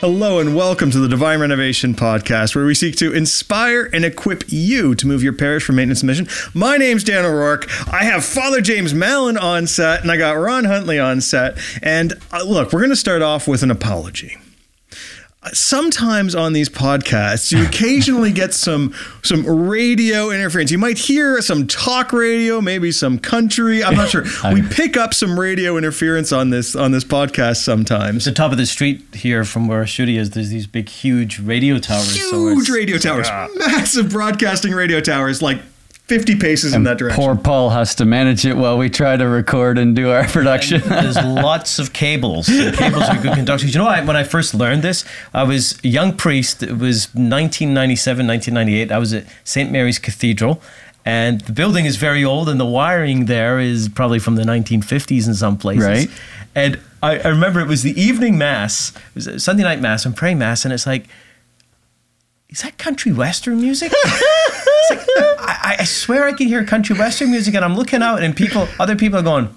Hello and welcome to the Divine Renovation Podcast, where we seek to inspire and equip you to move your parish from maintenance mission. My name's Dan O'Rourke. I have Father James Mallon on set, and I got Ron Huntley on set. And uh, look, we're going to start off with an apology sometimes on these podcasts you occasionally get some some radio interference. You might hear some talk radio maybe some country. I'm not sure. We pick up some radio interference on this on this podcast sometimes. The top of the street here from where our studio is there's these big huge radio towers. Huge so radio towers. Yeah. massive broadcasting radio towers like 50 paces and in that direction. Poor Paul has to manage it while we try to record and do our production. there's lots of cables. The cables are good conductors. You know, I, when I first learned this, I was a young priest. It was 1997, 1998. I was at St. Mary's Cathedral. And the building is very old, and the wiring there is probably from the 1950s in some places. Right. And I, I remember it was the evening mass, it was Sunday night mass, I'm praying mass, and it's like, is that country western music? like, I, I, swear I can hear country western music, and I'm looking out, and people, other people are going.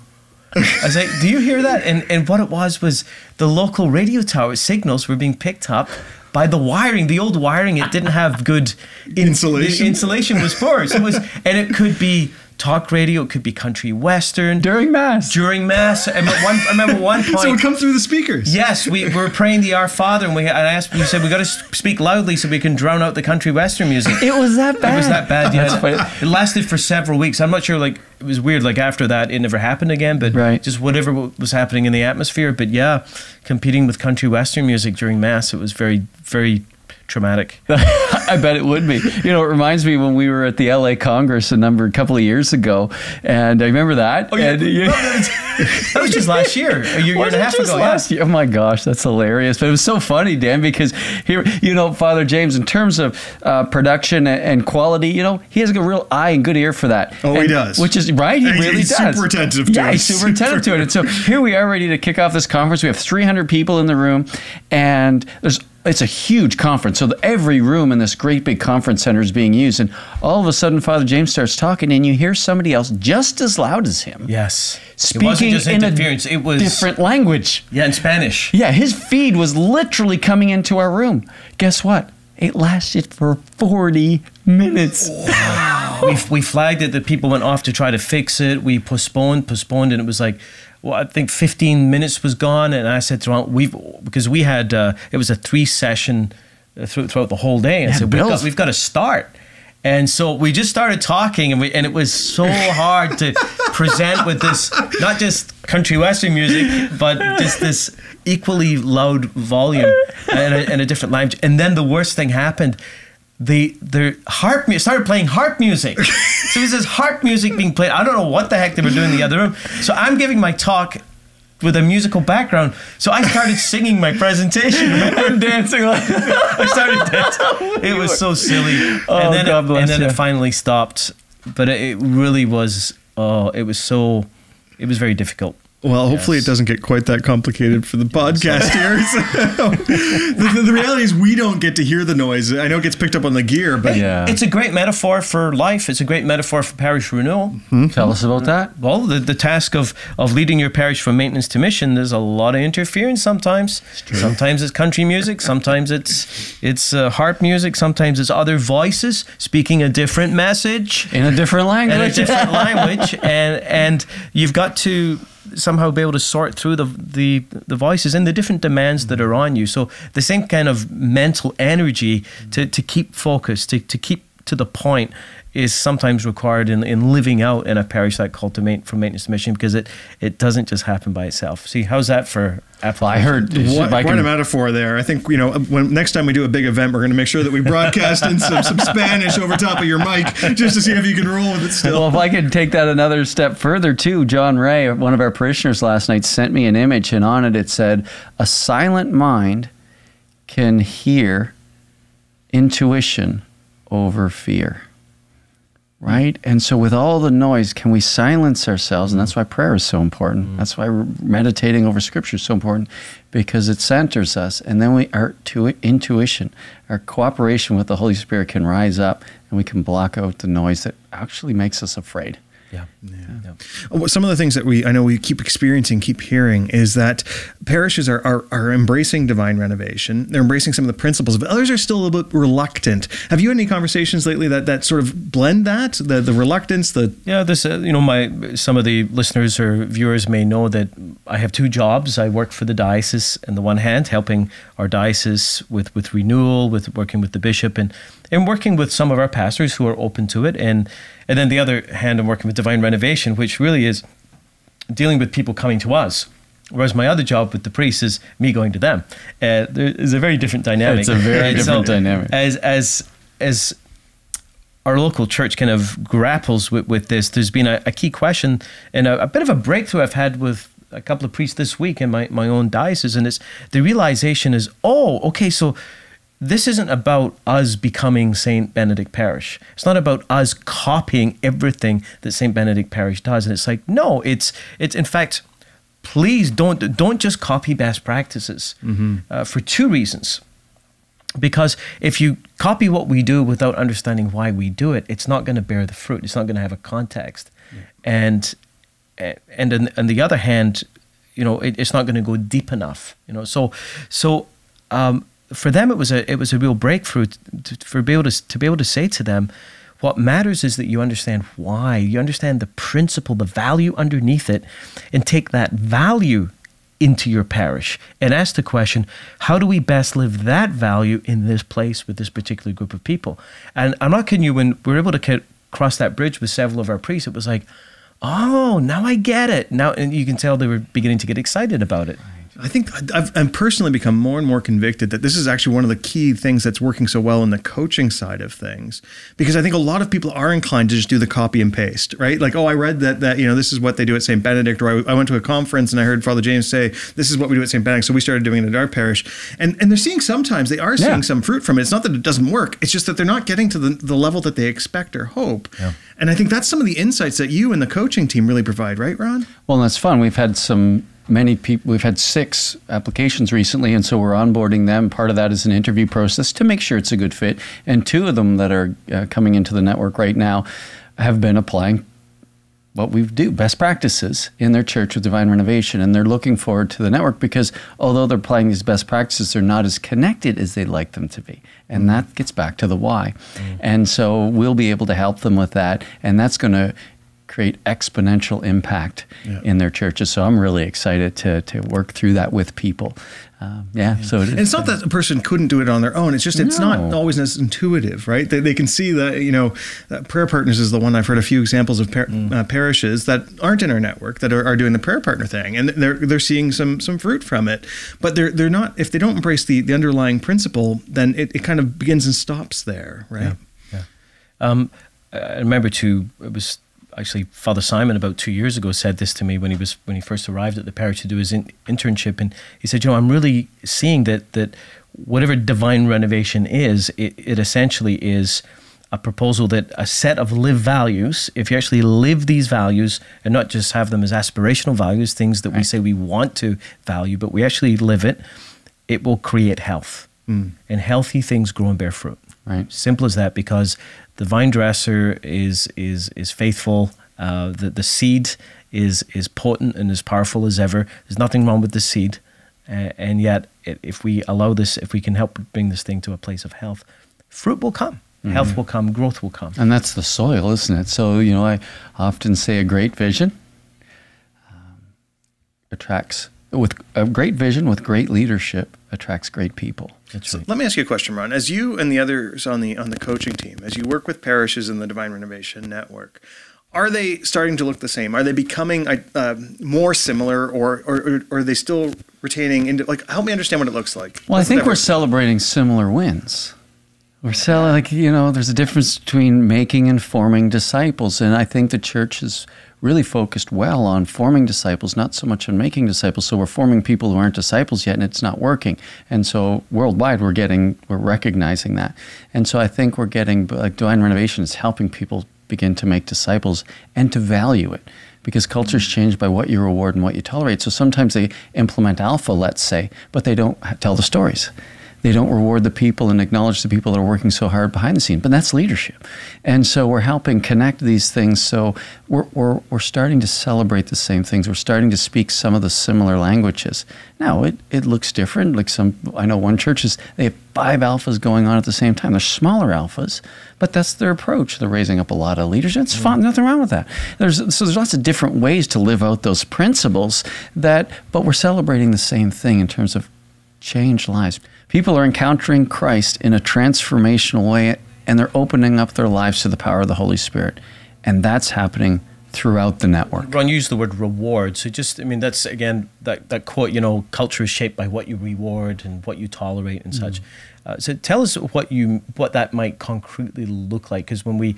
I was like, "Do you hear that?" And and what it was was the local radio tower signals were being picked up by the wiring, the old wiring. It didn't have good in, insulation. The insulation was poor, so it was, and it could be talk radio. It could be country western during mass. During mass, I remember one, I remember one point. so it would come through the speakers. Yes, we, we were praying the Our Father, and we I asked. We said we got to speak loudly so we can drown out the country western music. It was that bad. It was that bad. Yeah, it lasted for several weeks. I'm not sure. Like it was weird. Like after that, it never happened again. But right. just whatever was happening in the atmosphere. But yeah, competing with country western music during mass, it was very very traumatic. I bet it would be. You know, it reminds me when we were at the LA Congress a number, a couple of years ago, and I remember that. Oh, yeah. That was just last year, a year, year and a half ago. Last yeah. year. Oh my gosh, that's hilarious! But it was so funny, Dan, because here, you know, Father James, in terms of uh, production and quality, you know, he has a real eye and good ear for that. Oh, and, he does. Which is right. He and really he's does. Super attentive to yeah, it. he's super attentive to it. And so here we are, ready to kick off this conference. We have 300 people in the room, and there's it's a huge conference. So every room in this great big conference center is being used. And all of a sudden, Father James starts talking, and you hear somebody else just as loud as him. Yes. Speaking in a it was different language. Yeah, in Spanish. Yeah, his feed was literally coming into our room. Guess what? It lasted for 40 minutes. Wow. we, we flagged it The people went off to try to fix it. We postponed, postponed, and it was like, well, I think 15 minutes was gone, and I said to Ron, we've because we had uh, it was a three session uh, throughout the whole day, and I said we've got, we've got to start. And so we just started talking, and, we, and it was so hard to present with this, not just country western music, but just this equally loud volume and a, and a different language. And then the worst thing happened the the harp music started playing harp music. so there's this harp music being played. I don't know what the heck they were doing in the other room. So I'm giving my talk with a musical background. So I started singing my presentation and dancing. Like I started dancing. It was so silly. Oh, and then, God it, bless and then you. it finally stopped. But it, it really was. Oh, it was so. It was very difficult. Well, hopefully yes. it doesn't get quite that complicated for the podcast here. the, the, the, reality is we don't get to hear the noise. I know it gets picked up on the gear, but yeah. it's a great metaphor for life. It's a great metaphor for parish renewal. Mm-hmm. Tell us about that. Well, the, the task of, of leading your parish from maintenance to mission, there's a lot of interference sometimes. Sometimes it's country music, sometimes it's it's uh, harp music, sometimes it's other voices speaking a different message in a different language. In a different language, and and you've got to somehow be able to sort through the, the the voices and the different demands that mm-hmm. are on you. So the same kind of mental energy to, to keep focused, to, to keep to the point is sometimes required in, in living out in a parish like cultivate from maintenance to mission because it, it doesn't just happen by itself. See, how's that for Apple? I heard what, quite can, a metaphor there. I think, you know, when next time we do a big event, we're going to make sure that we broadcast in some, some Spanish over top of your mic just to see if you can roll with it still. Well, if I could take that another step further too, John Ray, one of our parishioners last night, sent me an image and on it it said, a silent mind can hear intuition over fear right? And so, with all the noise, can we silence ourselves? And that's why prayer is so important. Mm. That's why meditating over Scripture is so important because it centers us. And then we our to intuition, our cooperation with the Holy Spirit can rise up, and we can block out the noise that actually makes us afraid. Yeah. Yeah. Oh, Some of the things that we I know we keep experiencing, keep hearing is that parishes are, are are embracing divine renovation. They're embracing some of the principles, but others are still a little bit reluctant. Have you had any conversations lately that, that sort of blend that the the reluctance, the Yeah, this uh, you know my some of the listeners or viewers may know that I have two jobs. I work for the diocese on the one hand, helping our diocese with with renewal, with working with the bishop, and and working with some of our pastors who are open to it, and and then the other hand, I'm working with divine renovation, which really is dealing with people coming to us. Whereas my other job with the priests is me going to them. Uh, there is a very different dynamic. It's a very And different dynamic. As as as our local church kind of grapples with, with this, there's been a, a key question and a, a bit of a breakthrough I've had with a couple of priests this week in my, my own diocese, and it's the realization is, oh, okay, so this isn't about us becoming St. Benedict Parish. It's not about us copying everything that St. Benedict Parish does. And it's like, no, it's it's in fact, please don't don't just copy best practices uh, for two reasons because if you copy what we do without understanding why we do it, it's not going to bear the fruit. It's not going to have a context, and and on, on the other hand, you know, it, it's not going to go deep enough. You know, so so um, for them, it was a it was a real breakthrough to, for be able to to be able to say to them. What matters is that you understand why, you understand the principle, the value underneath it, and take that value into your parish and ask the question how do we best live that value in this place with this particular group of people? And i'm not kidding you when we were able to cross that bridge with several of our priests it was like oh now i get it. Now and you can tell they were beginning to get excited about it I think I've, I've personally become more and more convicted that this is actually one of the key things that's working so well in the coaching side of things. Because I think a lot of people are inclined to just do the copy and paste, right? Like, oh, I read that that you know this is what they do at St. Benedict, or I, I went to a conference and I heard Father James say this is what we do at St. Benedict, so we started doing it at our parish. And and they're seeing sometimes they are seeing Yeah. some fruit from it. It's not that it doesn't work; it's just that they're not getting to the, the level that they expect or hope. And I think that's some of the insights that you and the coaching team really provide, right, Ron? Well, that's fun. We've had some many people. We've had six applications recently, and so we're onboarding them. Part of that is an interview process to make sure it's a good fit. And two of them that are uh, coming into the network right now have been applying what we do best practices in their church with divine renovation and they're looking forward to the network because although they're applying these best practices they're not as connected as they'd like them to be and that gets back to the why and so we'll be able to help them with that and that's going to create exponential impact in their churches so i'm really excited to, to work through that with people um, yeah, so it And it's not that a person couldn't do it on their own. It's just it's not always as intuitive, right? They, they can see that you know that prayer partners is the one I've heard a few examples of par- uh, parishes that aren't in our network that are, are doing the prayer partner thing, and they're they're seeing some some fruit from it. But they're they're not if they don't embrace the the underlying principle, then it, it kind of begins and stops there, right? Yeah. Um, I remember too. It was actually Father Simon about two years ago said this to me when he was when he first arrived at the parish to do his in, internship, and he said, "You know, I'm really seeing that that whatever divine renovation is, it, it essentially is." A proposal that a set of live values, if you actually live these values and not just have them as aspirational values, things that we say we want to value, but we actually live it, it will create health. Hmm. And healthy things grow and bear fruit. Right. Simple as that, because the vine dresser is is is faithful. Uh, the the seed is is potent and as powerful as ever. There's nothing wrong with the seed, uh, and yet it, if we allow this, if we can help bring this thing to a place of health, fruit will come, health will come, growth will come. And that's the soil, isn't it? So, you know, I often say a great vision um, attracts, with a great vision with great leadership attracts great people. So let me ask you a question, Ron. As you and the others on the on the coaching team, as you work with parishes in the Divine Renovation Network, are they starting to look the same? Are they becoming uh, more similar, or, or or are they still retaining? Into, like, help me understand what it looks like. Well, I What's the think we're celebrating similar wins. We're selling, like, you know, there's a difference between making and forming disciples. And I think the church is really focused well on forming disciples, not so much on making disciples. So we're forming people who aren't disciples yet and it's not working. And so worldwide, we're getting, we're recognizing that. And so I think we're getting, like, divine renovation is helping people begin to make disciples and to value it because culture's mm-hmm. changed by what you reward and what you tolerate. So sometimes they implement alpha, let's say, but they don't tell the stories. They don't reward the people and acknowledge the people that are working so hard behind the scene. But that's leadership. And so we're helping connect these things. So we're, we're, we're starting to celebrate the same things. We're starting to speak some of the similar languages. Now, it, it looks different. Like some, I know one church is, they have five alphas going on at the same time. They're smaller alphas, but that's their approach. They're raising up a lot of leaders. It's fun. Mm-hmm. Nothing wrong with that. There's, so there's lots of different ways to live out those principles that, but we're celebrating the same thing in terms of change lives. People are encountering Christ in a transformational way and they're opening up their lives to the power of the Holy Spirit. And that's happening throughout the network. Ron used the word reward. So just, I mean, that's again that, that quote. You know, culture is shaped by what you reward and what you tolerate and such. Uh, so tell us what you what that might concretely look like. Because when we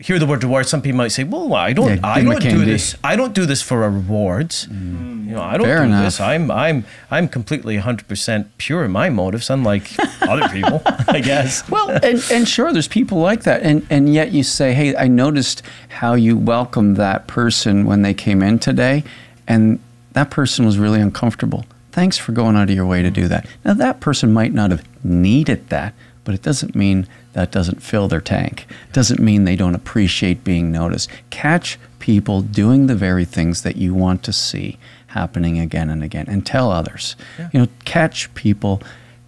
hear the word reward, some people might say, "Well, I don't, Yeah, I give 'em a don't do this. I don't do this for a rewards. Mm. Mm, you know, I don't Fair do enough. this. I'm, I'm, I'm completely 100 percent pure in my motives, unlike other people, I guess." Well, and, and sure, there's people like that. And, and yet you say, hey, I noticed how you welcomed that person when they came in today, and that person was really uncomfortable. Thanks for going out of your way to do that. Now, that person might not have needed that, but it doesn't mean that doesn't fill their tank. Doesn't mean they don't appreciate being noticed. Catch people doing the very things that you want to see happening again and again, and tell others. You know, catch people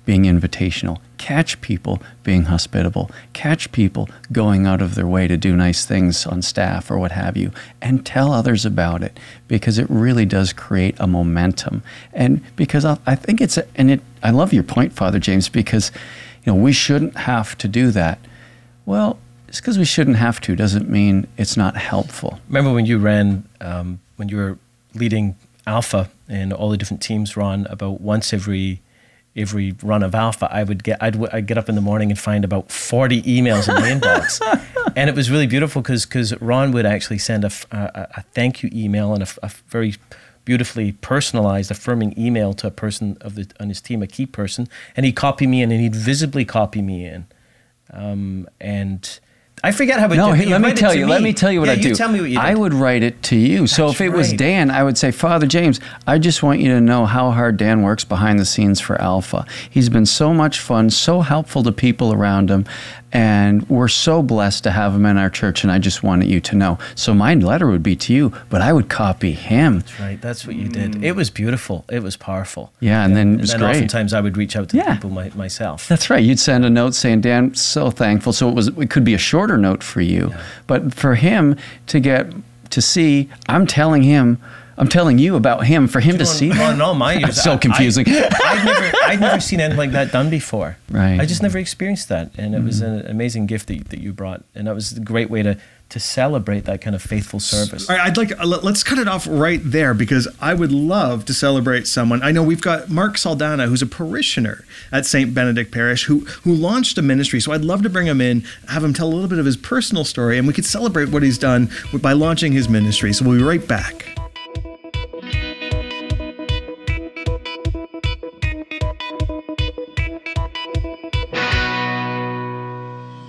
being invitational. Catch people being hospitable. Catch people going out of their way to do nice things on staff or what have you. And tell others about it because it really does create a momentum. And because I, I think it's, a, and it, I love your point, Father James, because, you know, we shouldn't have to do that. Well, just because we shouldn't have to doesn't mean it's not helpful. Remember when you ran, um, when you were leading Alpha and all the different teams, Ron, about once every every run of Alpha, I would get I'd, I'd get up in the morning and find about forty emails in my inbox, and it was really beautiful because because Ron would actually send a a thank you email and a very beautifully personalized, affirming email to a person of the on his team, a key person, and he'd copy me in and he'd visibly copy me in, um, and. I forget how. it No, hey, let me tell you. Let me tell you what Yeah, I do. You tell me what you did. I would write it to you. so if it was. Dan, I would say, Father James, I just want you to know how hard Dan works behind the scenes for Alpha. He's been so much fun, so helpful to people around him, and we're so blessed to have him in our church. And I just wanted you to know. So my letter would be to you, but I would copy him. That's right, that's what you did. It was beautiful. It was powerful. Yeah, and then it and was then great. oftentimes I would reach out to Yeah. people my, myself. That's right. You'd send a note saying, "Dan, so thankful." So it was. It could be a shorter note for you, but for him to get to see, I'm telling him, I'm telling you about him. For him to see Well, that, in all my years, so I- confusing. I, would never, I'd never seen anything like that done before. Right. I just never experienced that, and it was an amazing gift that, that you brought, and that was a great way to to celebrate that kind of faithful service. All right, I'd like uh, let- let's cut it off right there because I would love to celebrate someone. I know we've got Mark Saldanha, who's a parishioner at St. Benedict Parish, who who launched a ministry. So I'd love to bring him in, have him tell a little bit of his personal story, and we could celebrate what he's done by launching his ministry. So we'll be right back.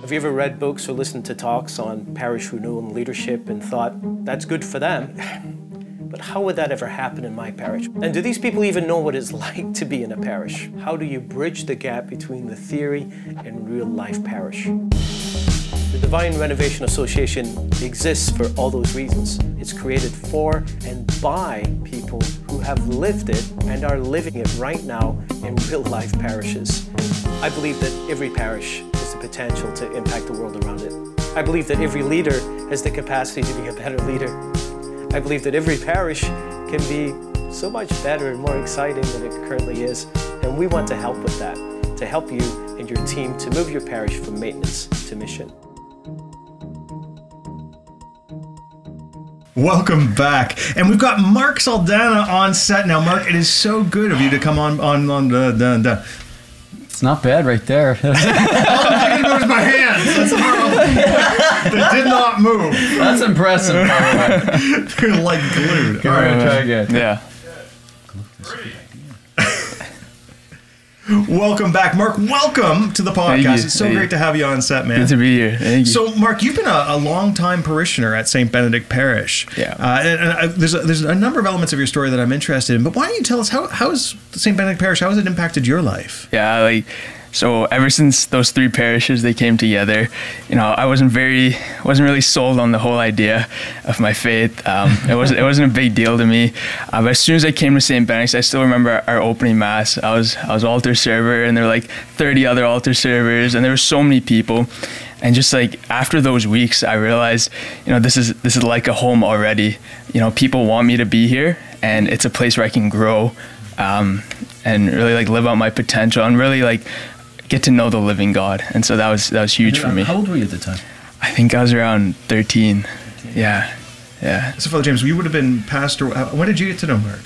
Have you ever read books or listened to talks on parish renewal and leadership and thought, that's good for them? But how would that ever happen in my parish? And do these people even know what it's like to be in a parish? How do you bridge the gap between the theory and real life parish? The Divine Renovation Association exists for all those reasons. It's created for and by people who have lived it and are living it right now in real life parishes. I believe that every parish potential to impact the world around it. I believe that every leader has the capacity to be a better leader. I believe that every parish can be so much better and more exciting than it currently is. And we want to help with that, to help you and your team to move your parish from maintenance to mission. Welcome back, and we've got Mark Saldanha on set now. Mark, it is so good of you to come on on on the. the, the. it's not bad right there. All I'm thinking about is my hands. That's all. They did not move. That's impressive. They're like glued. All right. again. Yeah. Welcome back, Mark. Welcome to the podcast. It's so Thank great you. to have you on set, man. Good to be here. Thank you. So, Mark, you've been a, a long time parishioner at St. Benedict Parish. Yeah. Uh, and and I, there's, a, there's a number of elements of your story that I'm interested in. But why don't you tell us how, how has St. Benedict Parish, how has it impacted your life? yeah, like so ever since those three parishes they came together, you know, I wasn't very wasn't really sold on the whole idea of my faith. Um, it wasn't it wasn't a big deal to me. Uh, but as soon as I came to St. Benedict's, I still remember our opening mass. I was I was altar server, and there were like 30 other altar servers, and there were so many people. And just like after those weeks, I realized, you know, this is this is like a home already. You know, people want me to be here, and it's a place where I can grow, um, and really like live out my potential, and really like get to know the living God. And so that was that was huge for me. How old were you at the time? I think I was around 13. Yeah, yeah. So, Father James, you would have been pastor. uh, When did you get to know Mark?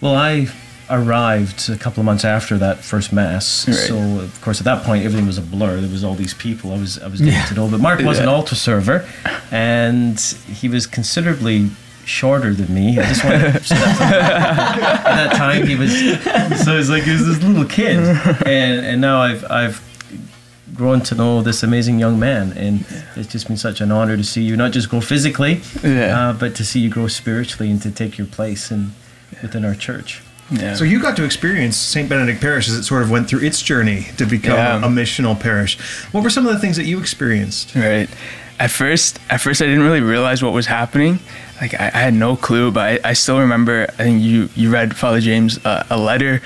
Well, I arrived a couple of months after that first mass. Right. So, of course, at that point, everything was a blur. There was all these people I was I was getting to know. But Mark was an altar server, and he was considerably shorter than me. I just want to say that from the back. at that time he was so it's like he was this little kid, and and now I've I've grown to know this amazing young man, and it's just been such an honor to see you not just grow physically, Yeah. uh, but to see you grow spiritually and to take your place in within our church. Yeah. So, you got to experience St. Benedict Parish as it sort of went through its journey to become Yeah. a missional parish. What were some of the things that you experienced? Right. At first, at first, I didn't really realize what was happening. Like I, I had no clue, but I, I still remember. I think you you read Father James uh, a letter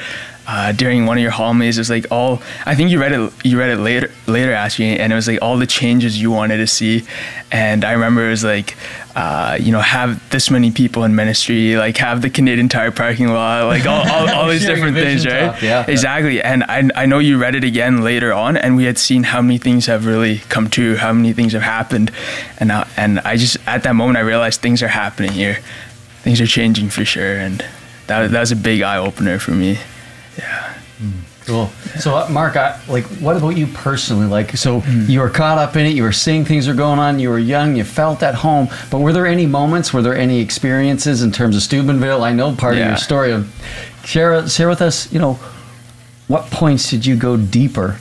uh, during one of your homilies. It was like all. I think you read it. You read it later later actually, and it was like all the changes you wanted to see. And I remember it was like, uh, you know, have this many people in ministry, like have the Canadian Tire parking lot, like all, all, all these different things, right? yeah. Exactly. And I, I know you read it again later on, and we had seen how many things have really come true, how many things have happened, and now, and I just at that moment I realized things are happening here, things are changing for sure, and that that was a big eye opener for me. Yeah. Cool. So, uh, Mark, I, like, what about you personally? Like, so you were caught up in it. You were seeing things are going on. You were young. You felt at home. But were there any moments? Were there any experiences in terms of Steubenville? I know part of your story. Of, share share with us. You know, what points did you go deeper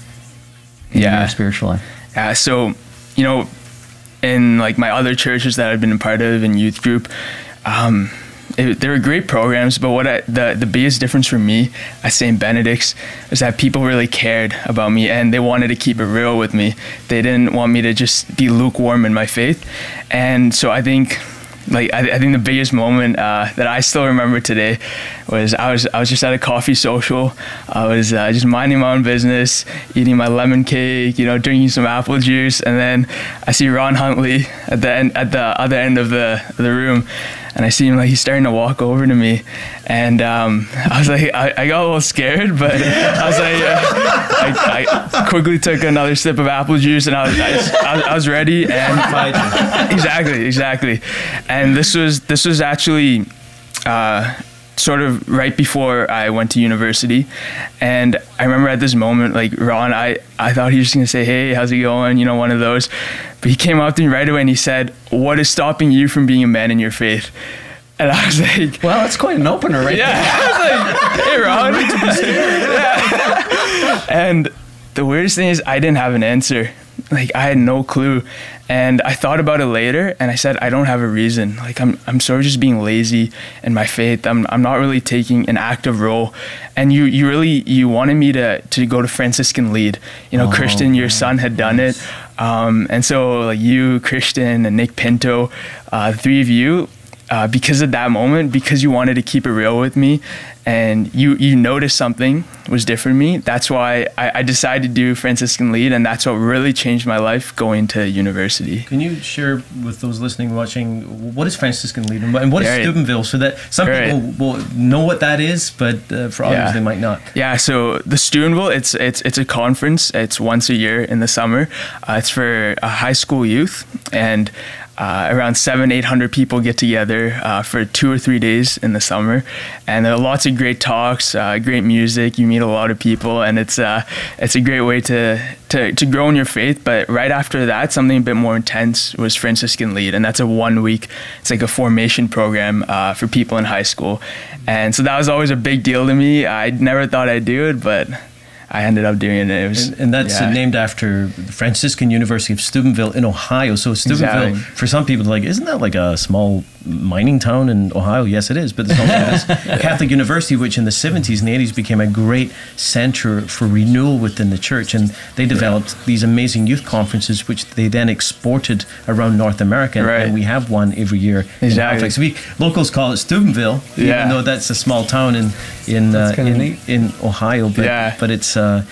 in Yeah. your spiritual life? Yeah, so you know, in like my other churches that I've been a part of in youth group, um, it, they were great programs. But what I, the the biggest difference for me at St. Benedict's is that people really cared about me and they wanted to keep it real with me. They didn't want me to just be lukewarm in my faith, and so I think. Like I, I think the biggest moment uh, that I still remember today was I was I was just at a coffee social. I was uh, just minding my own business, eating my lemon cake, you know, drinking some apple juice, and then I see Ron Huntley at the end, at the other end of the the room, and I see him like he's starting to walk over to me, and um, I was like I, I got a little scared, but I was like uh, I, I quickly took another sip of apple juice, and I was I, was- I was, I was ready and exactly, exactly. And this was this was actually uh, sort of right before I went to university, and I remember at this moment, like Ron, I I thought he was just gonna say, "Hey, how's it going?" You know, one of those. But he came up to me right away and he said, "What is stopping you from being a man in your faith?" And I was like, Well, that's quite an opener, right? yeah. I was like, hey, Ron. Yeah. And the weirdest thing is, I didn't have an answer. Like, I had no clue. And I thought about it later and I said, I don't have a reason. Like, I'm, I'm sort of just being lazy in my faith. I'm, I'm not really taking an active role. And you, you really, you wanted me to, to go to Franciscan lead. You know, Oh, Christian, your son had done it. Um, and so, like, you, Christian, and Nick Pinto, uh, the three of you, uh, because of that moment, because you wanted to keep it real with me, and you you noticed something was different in me. That's why I, I decided to do Franciscan lead, and that's what really changed my life going to university. Can you share with those listening, watching, what is Franciscan Lead and what is Right. Steubenville, so that some people will know what that is, but uh, for others Yeah. they might not. Yeah, so the Steubenville, it's it's it's a conference. It's once a year in the summer. Uh, it's for uh, high school youth, and uh, around seven, eight hundred people get together uh, for two or three days in the summer, and there are lots of great talks, uh, great music. You meet a lot of people, and it's uh, it's a great way to, to to grow in your faith. But right after that, something a bit more intense was Franciscan Lead, and that's a one week. It's like a formation program uh, for people in high school, and so that was always a big deal to me. I never thought I'd do it, but I ended up doing it. It was And, and that's yeah. named after the Franciscan University of Steubenville in Ohio. So Steubenville, Exactly. for some people, like, isn't that like a small mining town in Ohio? Yes, it is. But there's also this Catholic University, which in the 70s and the 80s became a great center for renewal within the church. And they developed these amazing youth conferences, which they then exported around North America. And- Right. And we have one every year Exactly. Halifax. We locals call it Steubenville, even though that's a small town in in uh, in, in Ohio. But Yeah. but it's uh,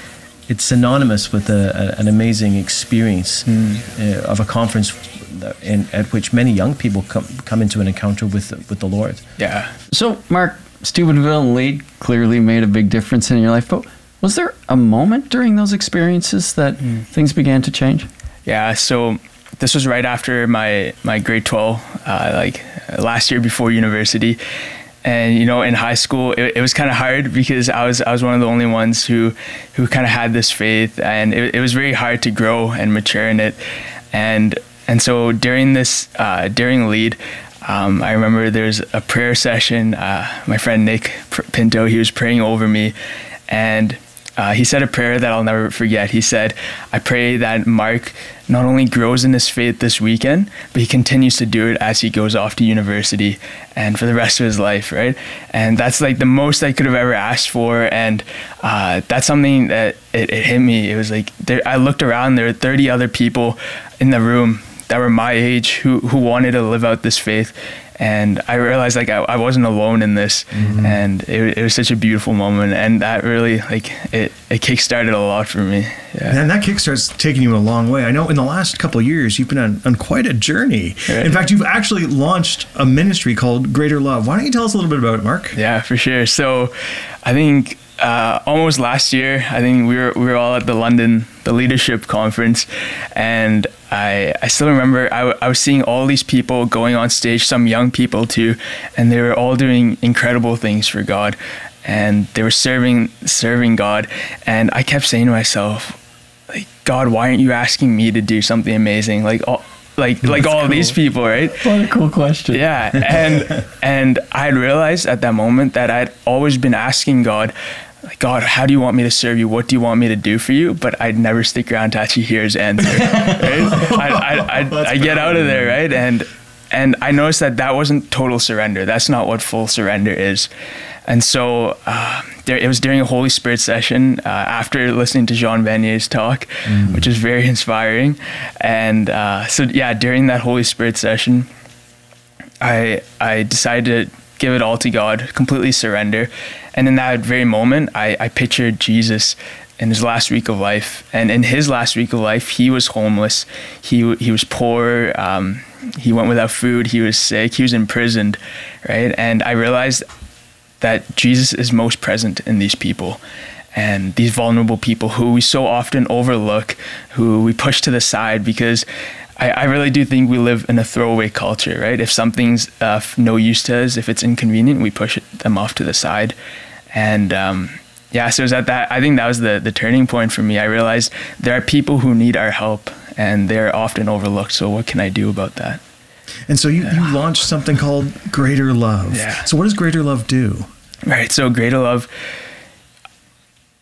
it's synonymous with a, a, an amazing experience Hmm. uh, of a conference that- in, at which many young people come come into an encounter with with the Lord. yeah. So, Mark, Steubenville and Lead clearly made a big difference in your life, but was there a moment during those experiences that things began to change? Yeah, so this was right after my my grade 12, uh, like last year before university. And you know, in high school, it, it was kind of hard because I was I was one of the only ones who who kind of had this faith, and it, it was very hard to grow and mature in it. And and so during this uh, during lead, um, I remember there's a prayer session. Uh, my friend Nick Pinto, he was praying over me, and uh, he said a prayer that I'll never forget. He said, I pray that Mark not only grows in his faith this weekend, but he continues to do it as he goes off to university and for the rest of his life, right? And that's like the most I could have ever asked for. And uh, that's something that it, it hit me. It was like, there, I looked around, there were 30 other people in the room that were my age who, who wanted to live out this faith. And I realized like I, I wasn't alone in this, and it, it was such a beautiful moment, and that really like it it kickstarted a lot for me. Yeah. And that kickstart's taken you a long way. I know in the last couple of years you've been on, on quite a journey. Right. In fact, you've actually launched a ministry called Greater Love. Why don't you tell us a little bit about it, Mark? Yeah, for sure. So, I think uh, almost last year, I think we were we were all at the London the leadership conference, and I I still remember I, I was seeing all these people going on stage, some young people too, and they were all doing incredible things for God, and they were serving serving God, and I kept saying to myself, like God, why aren't you asking me to do something amazing? Like all like like all of these people, right? What a cool question. Yeah, and and I had realized at that moment that I'd always been asking God, like, God, how do you want me to serve you? What do you want me to do for you? But I'd never stick around to actually hear His answer. right? I I I I get out of there, right? And and I noticed that that wasn't total surrender. That's not what full surrender is. And so uh, there, it was during a Holy Spirit session uh, after listening to Jean Vanier's talk, which was very inspiring. And uh, so, yeah, during that Holy Spirit session, I I decided to give it all to God, completely surrender. And in that very moment, I, I pictured Jesus in his last week of life. And in his last week of life, he was homeless. He he was poor. Um, he went without food. He was sick. He was imprisoned, right? And I realized that Jesus is most present in these people and these vulnerable people who we so often overlook, who we push to the side because I, I really do think we live in a throwaway culture, right? If something's uh, no use to us, if it's inconvenient, we push it, them off to the side. And um, yeah, so it was at that, I think that was the, the turning point for me. I realized there are people who need our help and they're often overlooked. So what can I do about that? And so you, you launched something called Greater Love. Yeah. So what does Greater Love do? Right. So Greater Love.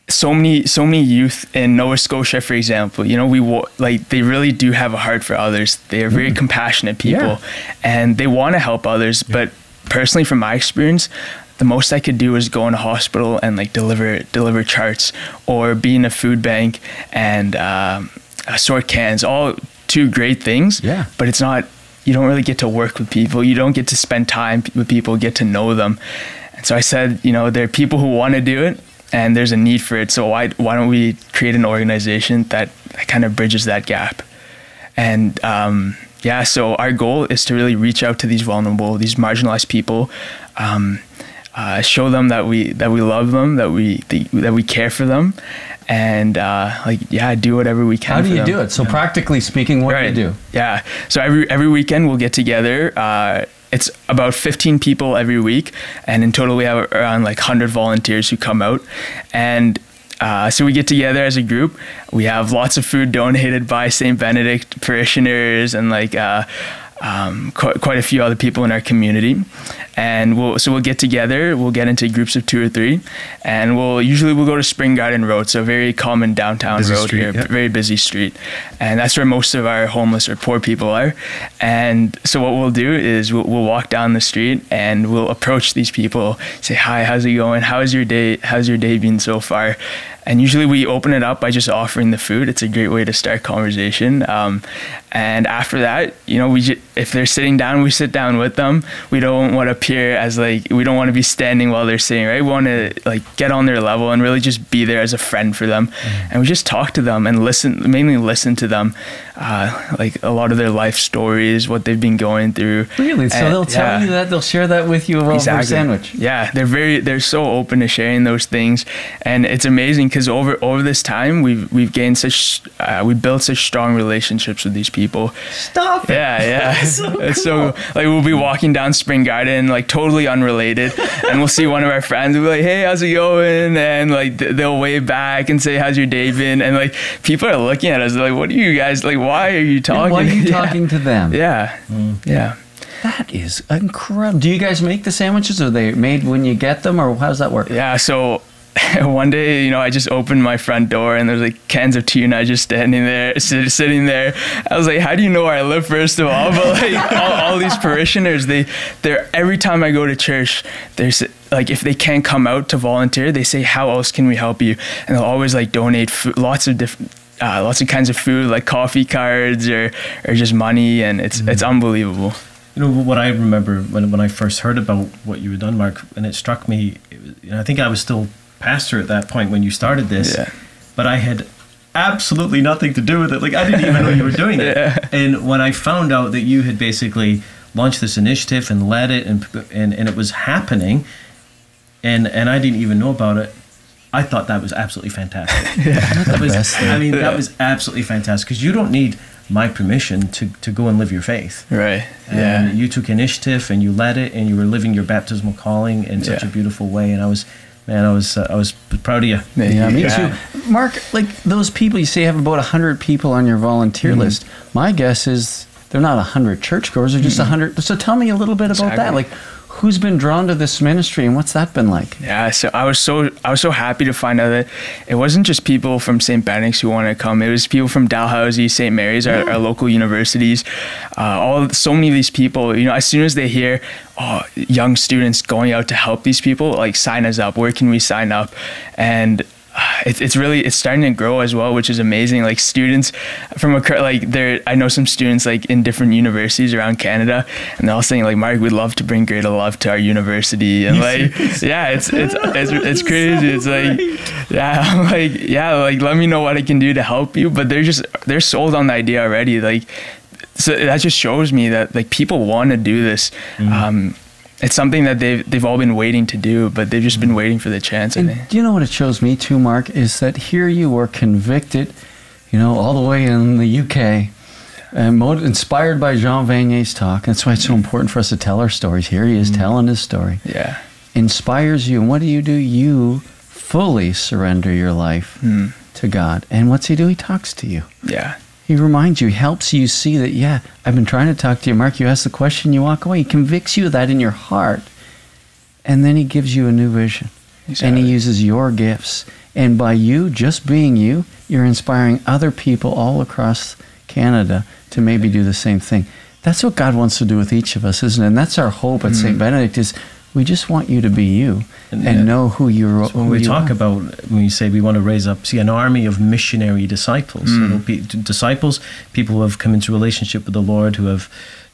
So many, so many youth in Nova Scotia, for example, you know, we like they really do have a heart for others. They are very compassionate people, Yeah. and they want to help others. But personally, from my experience, the most I could do was go in a hospital and like deliver deliver charts or be in a food bank and um, uh, sort cans. All two great things. Yeah. But it's not. You don't really get to work with people. You don't get to spend time with people, get to know them. And so I said, you know, there are people who want to do it, and there's a need for it. So why why don't we create an organization that, that kind of bridges that gap? And um, yeah, so our goal is to really reach out to these vulnerable, these marginalized people, um, uh, show them that we that we love them, that we that we care for them, and uh, like yeah, do whatever we can. How do you them. do it? So, practically speaking, what do you do? Yeah. So every every weekend we'll get together. Uh, it's about 15 people every week, and in total we have around like 100 volunteers who come out, and uh, so we get together as a group. We have lots of food donated by St. Benedict parishioners and like. Uh, um, qu- quite a few other people in our community, and we'll so we'll get together. We'll get into groups of two or three, and we'll usually we'll go to Spring Garden Road, so a very common downtown Busy road street, here, yeah. very busy street, and that's where most of our homeless or poor people are. And so what we'll do is we'll, we'll walk down the street and we'll approach these people, say hi, how's it going? How's your day? How's your day been so far? And usually we open it up by just offering the food. It's a great way to start conversation. Um, and after that, you know, we ju- if they're sitting down, we sit down with them. We don't want to appear as like we don't want to be standing while they're sitting. Right? We want to like get on their level and really just be there as a friend for them. And we just talk to them and listen, mainly listen to them, uh, like a lot of their life stories, what they've been going through. Really? So And, they'll tell yeah. you that they'll share that with you over a sandwich. Yeah, they're very they're so open to sharing those things, and it's amazing because over over this time we've we've gained such uh, we built such strong relationships with these people. Stop it. Yeah, yeah. That's so It's so like we'll be walking down Spring Garden, like totally unrelated, and we'll see one of our friends. We'll be like, "Hey, how's it going?" And like they'll wave back and say, "How's your day been?" And like people are looking at us like, "What are you guys like? Why are you talking?" Why are you Yeah. talking to them? Yeah, mm. yeah. That is incredible. Do you guys make the sandwiches? Are they made when you get them, or how does that work? Yeah, so one day, you know, I just opened my front door and there's like cans of tuna just standing there, sit, sitting there. I was like, "How do you know where I live?" First of all, but like all, all these parishioners, they, they're every time I go to church, there's like if they can't come out to volunteer, they say, "How else can we help you?" And they'll always like donate food, lots of different. Uh, lots of kinds of food like coffee cards or, or just money and it's it's unbelievable You know what I remember when when I first heard about what you had done, Mark, and it struck me. It was, you know, I think I was still pastor at that point when you started this, Yeah. but I had absolutely nothing to do with it. Like I didn't even know you were doing it. Yeah. And when I found out that you had basically launched this initiative and led it, and and, and it was happening, and and I didn't even know about it. I thought that was absolutely fantastic. That was. I mean, that was absolutely fantastic because you don't need my permission to, to go and live your faith. right And yeah you took initiative and you led it and you were living your baptismal calling in such Yeah. a beautiful way. And I was, man, I was, uh, I was proud of you. Yeah, me Yeah. too. Mark, like those people, you say you have about 100 people on your volunteer Mm-hmm. list. My guess is they're not 100 churchgoers, they're just 100. So tell me a little bit about that. Mm-hmm. Like, who's been drawn to this ministry and what's that been like? Yeah, so I was so I was so happy to find out that it wasn't just people from St. Benedict's who wanted to come. It was people from Dalhousie, St. Mary's, our, our local universities. Uh, all so many of these people. You know, as soon as they hear, oh, young students going out to help these people, like sign us up. Where can we sign up? And it's it's really it's starting to grow as well, which is amazing. Like students from a like there, I know some students like in different universities around Canada, and they're all saying like, Mark, we'd love to bring Greater Love to our university, and like, yeah, it's it's it's, it's crazy. It's like, yeah, I'm like, yeah, like let me know what I can do to help you. But they're just they're sold on the idea already. Like, so that just shows me that like people want to do this. Um, it's something that they've they've all been waiting to do, but they've just been waiting for the chance. And do you know what it shows me too, Mark? Is that here you were convicted, you know, all the way in the UK, and mo- inspired by Jean Vanier's talk. That's why it's so important for us to tell our stories. Here he is telling his story. Yeah. Inspires you. And what do you do? You fully surrender your life Hmm. to God. And what's he do? He talks to you. Yeah. He reminds you, he helps you see that, yeah, I've been trying to talk to you, Mark. You ask the question, you walk away. He convicts you of that in your heart. And then he gives you a new vision. And he uses your gifts. And by you just being you, you're inspiring other people all across Canada to maybe do the same thing. That's what God wants to do with each of us, isn't it? And that's our hope at St. Mm-hmm. Benedict is we just want you to be you and, And, uh, know who you're So when who we you talk are. about when we say we want to raise up, see an army of missionary disciples, know, pe- disciples, people who have come into relationship with the Lord, who have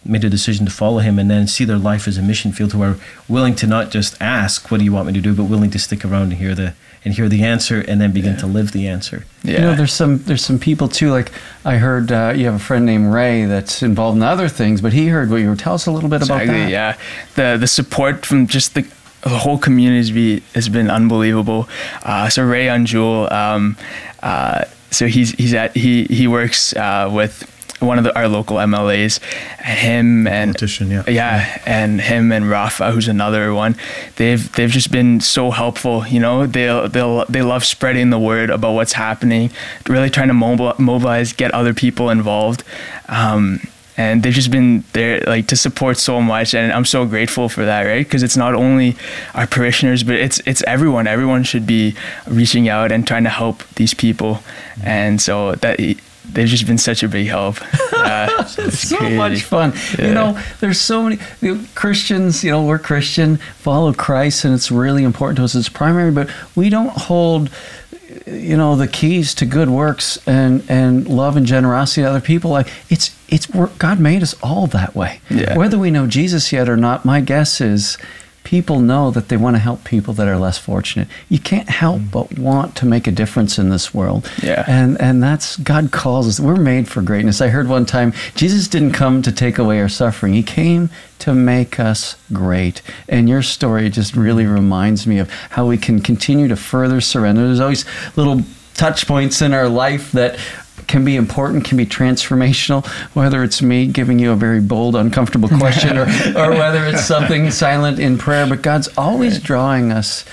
made a decision to follow Him, and then see their life as a mission field, who are willing to not just ask, "What do you want me to do?" but willing to stick around and hear the and hear the answer, and then begin to live the answer. Yeah. You know, there's some there's some people too. Like I heard uh, you have a friend named Ray that's involved in other things, but he heard what you were. Tell us a little bit about exactly. that. Yeah. The the support from just the the whole community has, been unbelievable. Uh, so Ray Unjul, um, uh, so he's he's at he he works uh, with one of the, our local MLAs, him and Politician, yeah. yeah, and him and Rafa, who's another one. They've they've just been so helpful. You know, they'll they'll they love spreading the word about what's happening, really trying to mobile, mobilize, get other people involved. Um, and they've just been there like to support so much, and I'm so grateful for that, right? Because it's not only our parishioners, but it's it's everyone. Everyone should be reaching out and trying to help these people, and so that they've just been such a big help. Uh, it's so crazy. much fun. You know, there's so many you know, Christians, you know, we're Christian, follow Christ, and it's really important to us. It's primary, but we don't hold you know the keys to good works and and love and generosity to other people like it's it's god made us all that way Yeah. whether we know jesus yet or not my guess is people know that they want to help people that are less fortunate. You can't help mm. but want to make a difference in this world. Yeah. and and that's god calls us. We're made for greatness. I heard one time jesus didn't come to take away our suffering. He came to make us great. And your story just really reminds me of how we can continue to further surrender. There's always little touch points in our life that can be important, can be transformational, whether it's me giving you a very bold, uncomfortable question or, or whether it's something silent in prayer. But God's always drawing us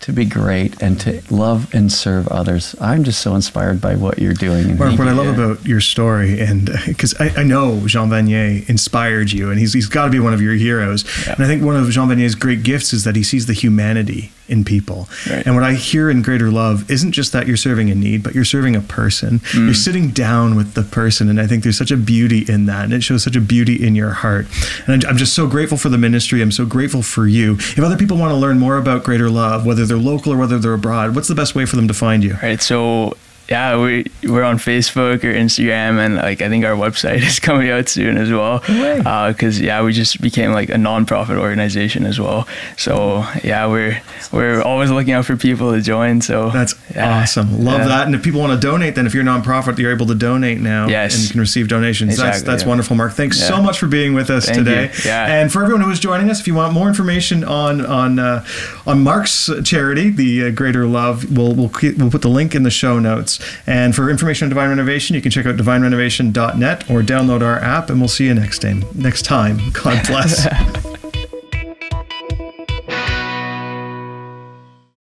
to be great and to love and serve others. I'm just so inspired by what you're doing. Mark, what I love about your story, and because I, I know Jean Vanier inspired you, and he's, he's got to be one of your heroes. And I think one of Jean Vanier's great gifts is that he sees the humanity in people. Right. And what I hear in Greater Love isn't just that you're serving a need, but you're serving a person. You're mm. sitting down with the person. And I think there's such a beauty in that. And it shows such a beauty in your heart. And I'm, I'm just so grateful for the ministry. I'm so grateful for you. If other people want to learn more about Greater Love, whether they're local or whether they're abroad, what's the best way for them to find you? Right. So yeah, we we're on Facebook or Instagram, and like I think our website is coming out soon as well. Because yeah, we just became like a nonprofit organization as well. So yeah, we're we're always looking out for people to join. So That's yeah, awesome. Love yeah. that. And if people want to donate, then if you're a nonprofit, you're able to donate now. Yes. And you can receive donations. that's Exactly, that's yeah. wonderful, Mark. Thanks so much for being with us Thank today. you. Yeah. And for everyone who is joining us, if you want more information on on uh, on Mark's charity, the uh, Greater Love, we'll we'll we'll put the link in the show notes. And for information on Divine Renovation, you can check out divinerenovation.net or download our app. And we'll see you next time. Next time. God bless.